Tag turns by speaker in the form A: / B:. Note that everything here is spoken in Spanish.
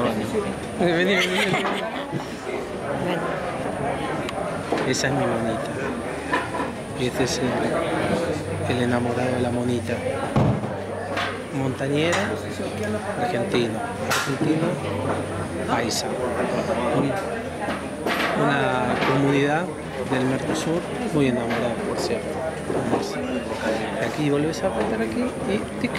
A: Vení, vení. Esa es mi monita. Y este es el, el enamorado de la monita. Montañera, argentino. Argentino, paisa. Una comunidad del Mercosur muy enamorada, por cierto. Aquí volvés a apretar aquí y tic.